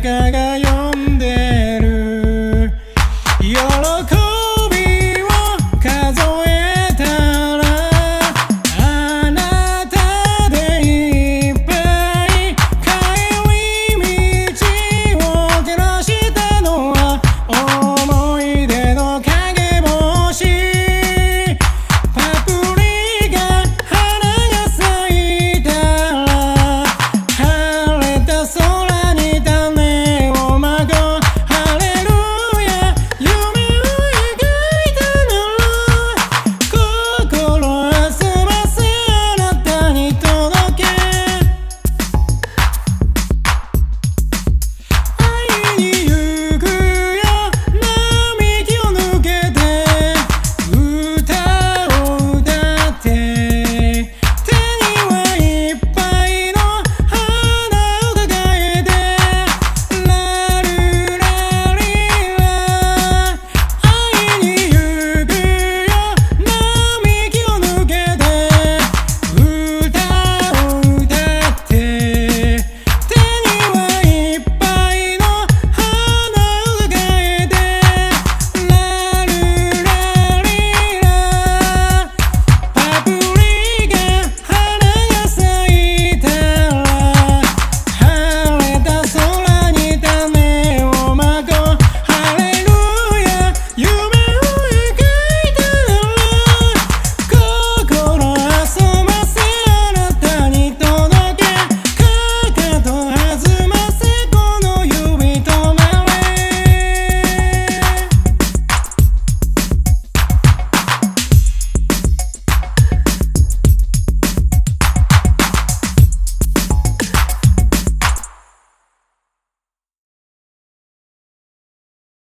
I got